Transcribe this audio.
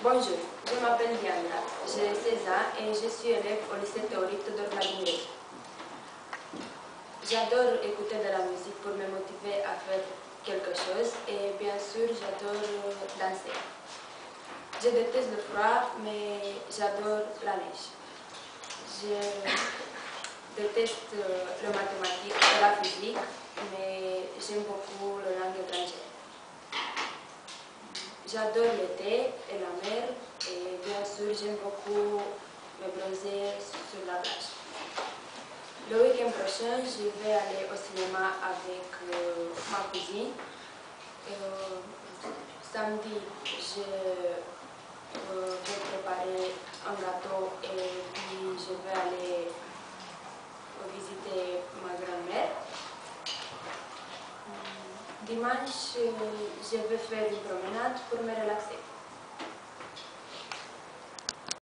Bonjour, je m'appelle Diana, j'ai 16 ans et je suis élève au lycée théorique de. J'adore écouter de la musique pour me motiver à faire quelque chose et bien sûr j'adore danser. Je déteste le froid mais j'adore la neige. Je déteste le mathématique et la physique mais j'aime beaucoup J'adore l'été et la mer et bien sûr j'aime beaucoup me bronzer sur la plage. Le week-end prochain, je vais aller au cinéma avec euh, ma cousine. Euh, samedi, je euh, vais préparer un gâteau et puis Dimanche, je vais faire une promenade.